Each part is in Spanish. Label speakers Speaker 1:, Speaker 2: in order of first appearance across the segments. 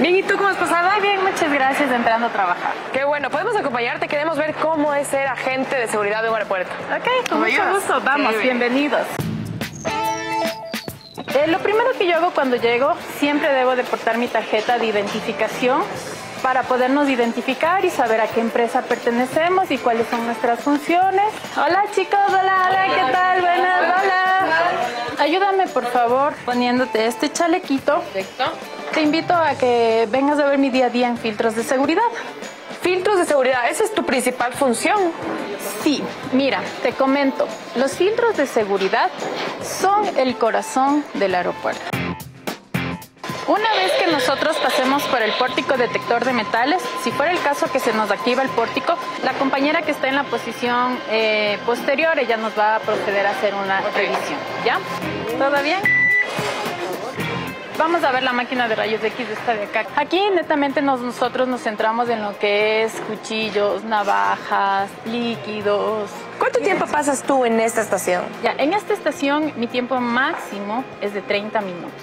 Speaker 1: Bien, ¿y tú cómo has pasado?
Speaker 2: Bien, muchas gracias entrando a trabajar.
Speaker 1: Qué bueno, podemos acompañarte, queremos ver cómo es ser agente de seguridad de un aeropuerto.
Speaker 2: Ok, con mucho gusto, vamos, bienvenidos. Eh, lo primero que yo hago cuando llego, siempre debo de portar mi tarjeta de identificación para podernos identificar y saber a qué empresa pertenecemos y cuáles son nuestras funciones. Hola chicos, hola, hola, ¿qué tal? Buenas, hola. Ayúdame por favor poniéndote este chalequito.
Speaker 1: Perfecto.
Speaker 2: Te invito a que vengas a ver mi día a día en filtros de seguridad.
Speaker 1: Filtros de seguridad, esa es tu principal función.
Speaker 2: Sí, mira, te comento, los filtros de seguridad son el corazón del aeropuerto. Una vez que nosotros pasemos por el pórtico detector de metales, si fuera el caso que se nos activa el pórtico, la compañera que está en la posición eh, posterior, ella nos va a proceder a hacer una revisión. ¿Ya? ¿Todo bien? Vamos a ver la máquina de rayos X de esta de acá. Aquí netamente nos- nosotros nos centramos en lo que es cuchillos, navajas, líquidos.
Speaker 1: ¿Cuánto tiempo pasas tú en esta estación?
Speaker 2: Ya, en esta estación mi tiempo máximo es de 30 minutos.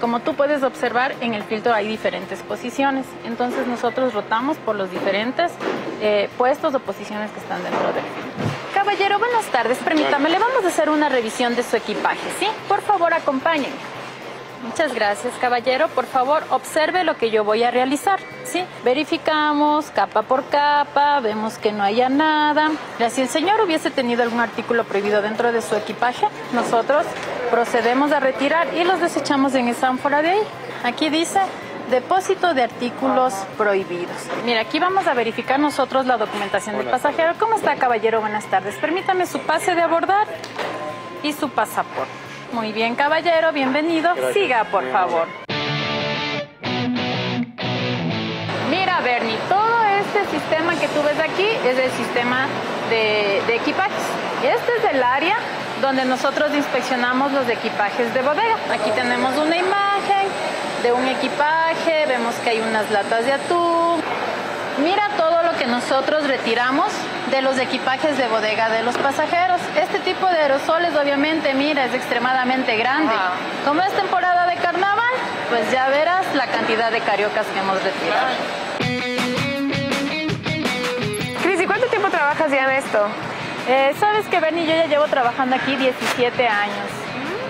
Speaker 2: Como tú puedes observar, en el filtro hay diferentes posiciones. Entonces nosotros rotamos por los diferentes eh, puestos o posiciones que están dentro del filtro. Caballero, buenas tardes. Permítame, le vamos a hacer una revisión de su equipaje, ¿sí? Por favor, acompáñenme. Muchas gracias, caballero. Por favor, observe lo que yo voy a realizar. ¿sí? Verificamos capa por capa, vemos que no haya nada. Mira, si el señor hubiese tenido algún artículo prohibido dentro de su equipaje, nosotros procedemos a retirar y los desechamos en esa ánfora de ahí. Aquí dice depósito de artículos prohibidos. Mira, aquí vamos a verificar nosotros la documentación del pasajero. ¿Cómo está, caballero? Buenas tardes. Permítame su pase de abordar y su pasaporte. Muy bien, caballero, bienvenido. Siga, por favor. Mira, Bernie, todo este sistema que tú ves aquí es el sistema de, de equipajes. Este es el área donde nosotros inspeccionamos los equipajes de bodega. Aquí tenemos una imagen de un equipaje, vemos que hay unas latas de atún. Mira todo lo que nosotros retiramos de los equipajes de bodega de los pasajeros. Este tipo de aerosoles, obviamente, mira, es extremadamente grande.
Speaker 1: Wow.
Speaker 2: Como es temporada de carnaval, pues ya verás la cantidad de cariocas que hemos retirado.
Speaker 1: Cris, ¿y cuánto tiempo trabajas ya en esto?
Speaker 2: Eh, Sabes que Bernie, yo ya llevo trabajando aquí 17 años.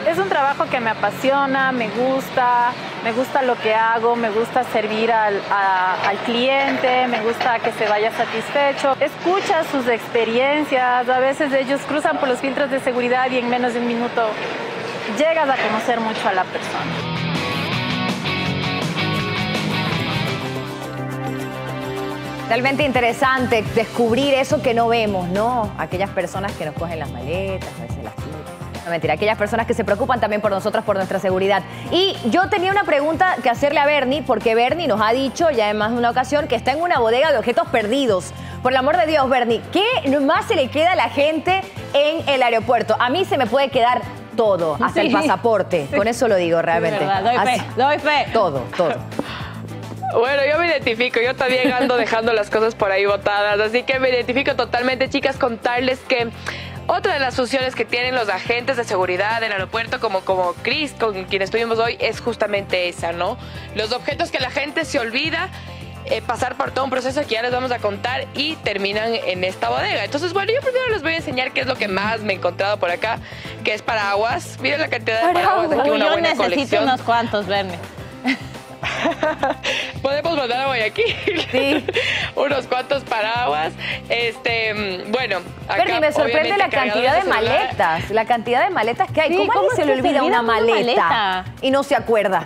Speaker 2: Es un trabajo que me apasiona, me gusta, me gusta lo que hago, me gusta servir al, cliente, me gusta que se vaya satisfecho. Escucha sus experiencias, a veces ellos cruzan por los filtros de seguridad y en menos de un minuto llegas a conocer mucho a la persona.
Speaker 3: Realmente interesante descubrir eso que no vemos, ¿no? Aquellas personas que nos cogen las maletas, a veces las tiran. No mentira, aquellas personas que se preocupan también por nosotros, por nuestra seguridad. Y yo tenía una pregunta que hacerle a Bernie, porque Bernie nos ha dicho ya en más de una ocasión que está en una bodega de objetos perdidos. Por el amor de Dios, Bernie, ¿qué más se le queda a la gente en el aeropuerto? A mí se me puede quedar todo, hasta el
Speaker 4: Sí.
Speaker 3: pasaporte. Con eso lo digo realmente.
Speaker 4: verdad, doy fe,
Speaker 3: Así-
Speaker 4: doy fe.
Speaker 3: Todo, todo.
Speaker 1: Bueno, yo me identifico, yo también ando dejando las cosas por ahí botadas, así que me identifico totalmente, chicas, contarles que otra de las funciones que tienen los agentes de seguridad del aeropuerto, como, como Chris, con quien estuvimos hoy, es justamente esa, ¿no? Los objetos que la gente se olvida. eh, pasar por todo un proceso que ya les vamos a contar y terminan en esta bodega. Entonces, bueno, yo primero les voy a enseñar qué es lo que más me he encontrado por acá, que es paraguas. Miren la cantidad de paraguas, aquí una
Speaker 4: yo
Speaker 1: buena
Speaker 4: necesito
Speaker 1: colección.
Speaker 4: unos cuantos, Bernie.
Speaker 1: Podemos mandar a Guayaquil.
Speaker 3: Sí.
Speaker 1: Unos cuantos paraguas. Este, bueno. acá,
Speaker 3: Bernie, me sorprende la cantidad de maletas, la cantidad de maletas que hay.
Speaker 4: Sí,
Speaker 3: ¿Cómo, a
Speaker 4: ¿cómo
Speaker 3: alguien se
Speaker 4: es
Speaker 3: le
Speaker 4: que se
Speaker 3: olvida
Speaker 4: olvida
Speaker 3: una
Speaker 4: una
Speaker 3: maleta,
Speaker 4: maleta?
Speaker 3: y no se acuerda?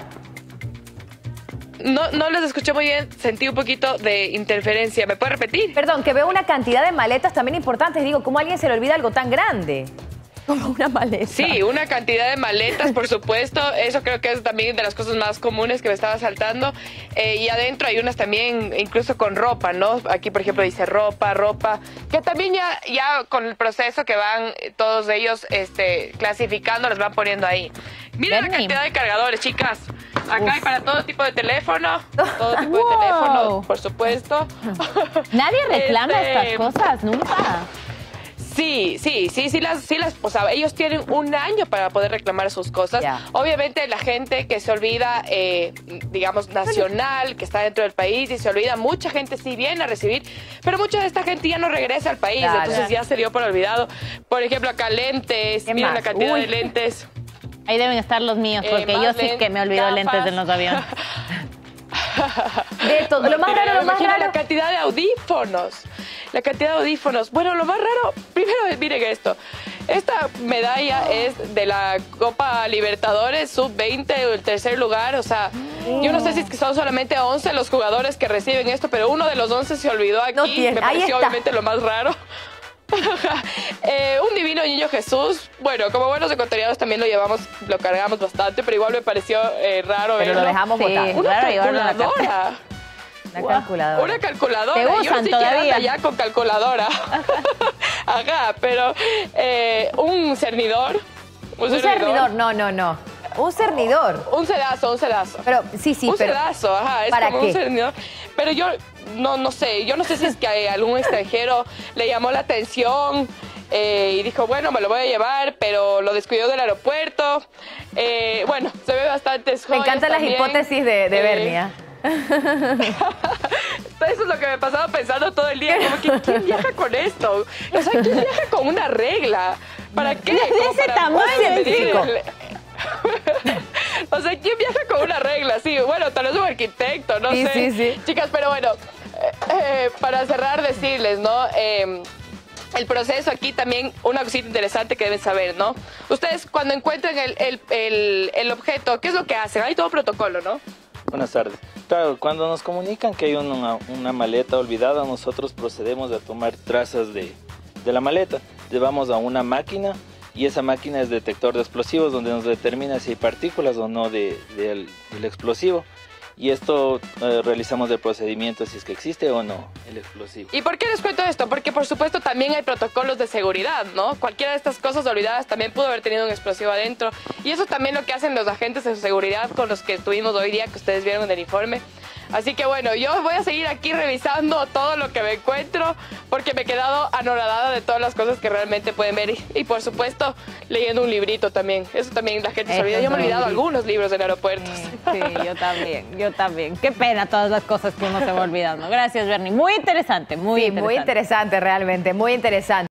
Speaker 1: No, no les escuché muy bien. Sentí un poquito de interferencia. ¿Me puede repetir?
Speaker 3: Perdón, que veo una cantidad de maletas también importantes. Digo, ¿cómo a alguien se le olvida algo tan grande? Como una maleta.
Speaker 1: Sí, una cantidad de maletas, por supuesto. Eso creo que es también de las cosas más comunes que me estaba saltando. Eh, y adentro hay unas también, incluso con ropa, ¿no? Aquí, por ejemplo, dice ropa, ropa. Que también ya, ya con el proceso que van eh, todos ellos este, clasificando, los van poniendo ahí. Miren la cantidad de cargadores, chicas. Acá hay para todo tipo de teléfono. Todo tipo de teléfono, por supuesto.
Speaker 4: Nadie reclama
Speaker 1: Este,
Speaker 4: estas cosas, nunca.
Speaker 1: Sí, sí, sí, sí las, sí las, o sea, ellos tienen un año para poder reclamar sus cosas. Obviamente la gente que se olvida, eh, digamos, nacional, que está dentro del país y se olvida, mucha gente sí viene a recibir, pero mucha de esta gente ya no regresa al país,
Speaker 3: Claro.
Speaker 1: entonces ya se dio por olvidado. Por ejemplo, acá lentes,
Speaker 3: ¿Qué
Speaker 1: miren
Speaker 3: más?
Speaker 1: la cantidad
Speaker 3: Uy.
Speaker 1: de lentes.
Speaker 4: Ahí deben estar los míos,
Speaker 1: Eh,
Speaker 4: porque yo sí que me olvido
Speaker 1: gafas.
Speaker 4: lentes en los aviones.
Speaker 3: De todo. Lo más raro, lo más
Speaker 1: imagina
Speaker 3: raro.
Speaker 1: la cantidad de audífonos. La cantidad de audífonos. Bueno, lo más raro, primero miren esto. Esta medalla es de la Copa Libertadores Sub-20, el tercer lugar. O sea, yo no sé si es que son solamente 11 los jugadores que reciben esto, pero uno de los 11 se olvidó aquí.
Speaker 3: No
Speaker 1: Me pareció obviamente lo más raro. Eh, un niño Jesús. Bueno, como buenos ecuatorianos también lo llevamos, lo cargamos bastante, pero igual me pareció eh, raro
Speaker 3: Pero lo
Speaker 1: verlo.
Speaker 3: dejamos
Speaker 4: Sí.
Speaker 3: botar.
Speaker 1: Una calculadora.
Speaker 3: Una calculadora.
Speaker 1: Una calculadora.
Speaker 4: ¿Te
Speaker 1: Yo
Speaker 4: usan
Speaker 1: siquiera
Speaker 4: todavía?
Speaker 1: ya con calculadora. Ajá, pero eh, un cernidor.
Speaker 3: Un cernidor, no, no, no. Un cernidor.
Speaker 1: Un sedazo, un sedazo.
Speaker 3: Pero sí, sí,
Speaker 1: un
Speaker 3: pero.
Speaker 1: sedazo, ajá, es
Speaker 3: ¿para
Speaker 1: como
Speaker 3: qué?
Speaker 1: un cernidor. Pero yo no, no sé, yo no sé si es que a algún extranjero le llamó la atención eh, y dijo, bueno, me lo voy a llevar, pero lo descuidó del aeropuerto. Eh, bueno, se ve bastantes
Speaker 3: Me
Speaker 1: joyas
Speaker 3: encantan las
Speaker 1: también.
Speaker 3: hipótesis de, de
Speaker 1: Eh,
Speaker 3: Bernia.
Speaker 1: Eso es lo que me pasaba pensando todo el día. Como que, ¿quién viaja con esto? O sea, ¿quién viaja con una regla? ¿Para qué?
Speaker 4: De ese tamaño,
Speaker 1: o sea, ¿quién viaja con una regla? Sí, bueno, tal vez un arquitecto, no
Speaker 3: Sí,
Speaker 1: sé.
Speaker 3: sí, sí.
Speaker 1: Chicas, pero bueno, eh, para cerrar, decirles, ¿no? Eh, el proceso aquí también, una cosita interesante que deben saber, ¿no? Ustedes cuando encuentran el, el- el- objeto, ¿qué es lo que hacen? Hay todo protocolo, ¿no?
Speaker 5: Buenas tardes. Claro, cuando nos comunican que hay una, una maleta olvidada, nosotros procedemos a tomar trazas de, de la maleta. Llevamos a una máquina y esa máquina es detector de explosivos donde nos determina si hay partículas o no de- del, del explosivo. Y esto eh, realizamos el procedimiento si es que existe o no el explosivo.
Speaker 1: ¿Y por qué les cuento esto? Porque por supuesto también hay protocolos de seguridad, ¿no? Cualquiera de estas cosas olvidadas también pudo haber tenido un explosivo adentro. Y eso también lo que hacen los agentes de seguridad con los que estuvimos hoy día, que ustedes vieron en el informe. Así que bueno, yo voy a seguir aquí revisando todo lo que me encuentro, porque me he quedado anoradada de todas las cosas que realmente pueden ver. Y, y, por supuesto, leyendo un librito también. Eso también la gente se olvida. Yo me he olvidado algunos libros en aeropuertos.
Speaker 4: Sí, yo también, yo también. Qué pena todas las cosas que uno se va olvidando. Gracias, Bernie. Muy interesante, muy
Speaker 3: Sí,
Speaker 4: interesante.
Speaker 3: muy interesante realmente, muy interesante.